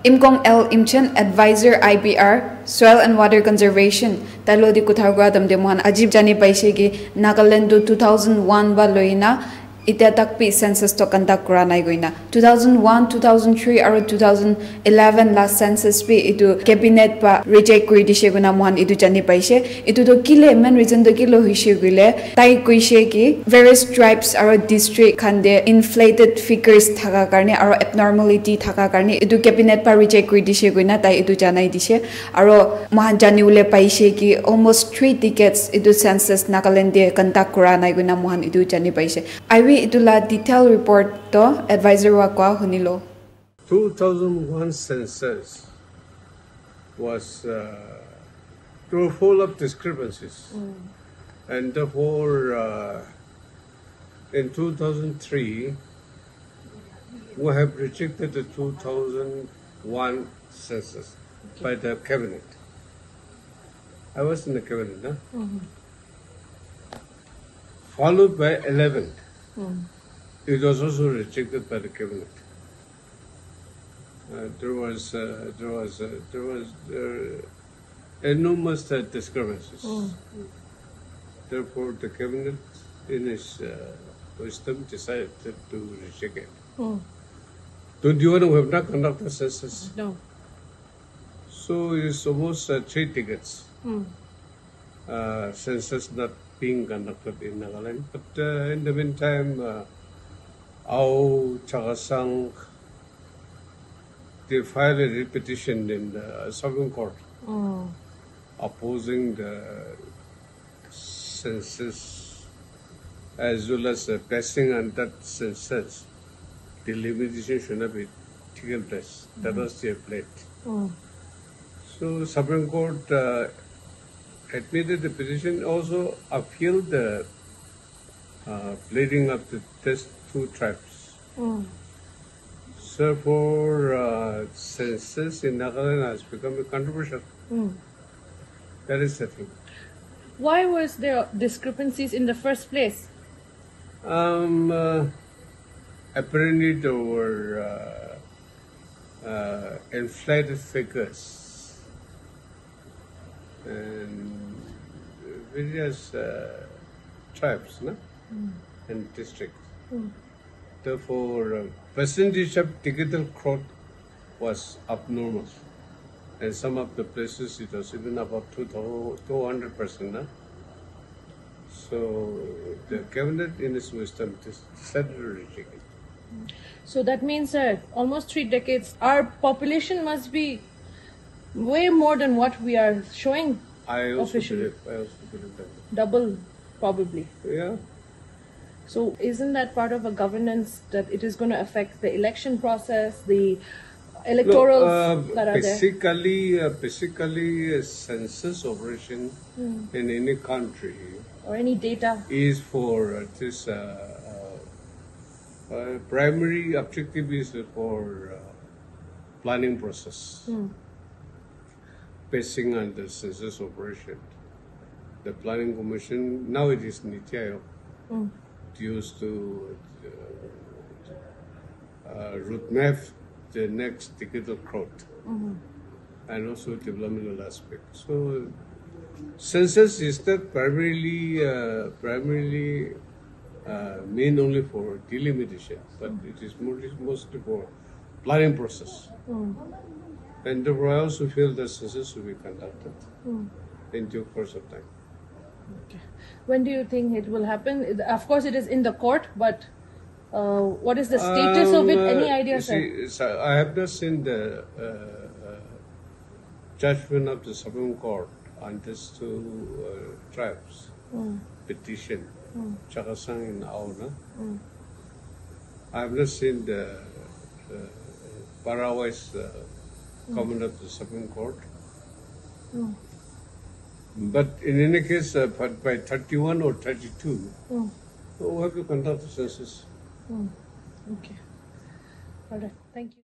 Imkong L. Imchen, Advisor IPR, Soil and Water Conservation, Talodi Kuthargwa Damde Mohan Ajib Jani paise gi Nagaland 2001 ba loina ইতিয়া তাক P চেঞ্চাছটো conduct কৰা নাই গৈ না two thousand one two thousand three আৰু two thousand eleven last census P এইটো cabinet বা reject কৰি দিছে গুণা মহান এইটো জানি পাইছে এইটোতো কিলে মেইন ৰিজনটো কিলো হৈছে গ'লে তাই কৈছে কি ভেৰিয়াছ ট্ৰাইবছ আৰু ডিষ্ট্ৰিক্ট খান দে ইনফ্লেটেড ফিগাৰ্ছ থকাৰ কাৰণে আৰু এবনৰ্মেলিটি থকাৰ কাৰণে এইটো কেবিনেট বা ৰিজেক্ট কৰি দিছে গৈ না তাই এইটো জানাই দিছে আৰু মহান জানিবলৈ পাইছে কি অলমষ্ট থ্ৰী টিকেটছ এইটো চেঞ্চাছ নাগালেণ্ডে কণ্ডাক্ট কৰা নাই গৈ না মহান এইটো জানি পাইছে I we itula detail report to advisor wa kwa hunilo 2001 census was uh, full of discrepancies mm. and therefore uh, in 2003 we have rejected the 2001 census okay. by the cabinet i was in the cabinet huh? mm-hmm. followed by 11th Mm. It was also rejected by the cabinet. Uh, there was uh, there was uh, there was enormous uh, discrepancies. Mm. Therefore, the cabinet, in its uh, wisdom, decided to reject it. Mm. Don't you want to have not conducted census? No. So it's almost uh, three tickets. Mm. census not being conducted in Nagaland. But uh, in the meantime, uh, Ao Chakhesang, they filed a repetition in the Supreme Court mm. opposing the census as well as uh, passing on that census. The limitation should not be taken place. That mm. was their plate. Mm. So Supreme Court uh, admitted the petition, also appealed the uh, pleading of the test two tribes. Mm. So for uh, census in Nagaland has become controversial. Mm. That is the thing. Why was there discrepancies in the first place? Um, uh, apparently there were uh, uh, inflated figures and various uh, tribes no? Mm. and districts. Mm. Therefore, uh, percentage of decadal growth was abnormal. And some of the places it was even about 200 percent. No? So the cabinet in its wisdom decided to reject it. So that means that almost three decades, our population must be way more than what we are showing I also officially. Believe, I also believe that. Double, probably. Yeah. So isn't that part of a governance that it is going to affect the election process, the electoral uh, that are basically, there? Uh, basically, a census operation hmm. in any country or any data is for uh, this uh, uh, uh, primary objective is for planning process. Hmm basing on the census operation. The Planning Commission, now it is Niti mm. used to uh, uh, route map the next decadal growth mm-hmm. and also developmental aspect. So census is that primarily uh, primarily uh, mean only for delimitation, but mm. it is mostly for planning process. Mm. And the royals who feel the census will be conducted mm. in due course of time. Okay. When do you think it will happen? Of course, it is in the court, but uh, what is the status um, of it? Any uh, idea, see, sir? I have not seen the uh, uh, judgment of the Supreme Court on these two uh, tribes mm. petition, mm. Chakhesang and Auna. Mm. I have not seen the uh, Parawai's Commander of the Supreme Court. Mm. But in any case, uh, by 31 or 32, mm. we have to conduct the census. Mm. Okay. All right. Thank you.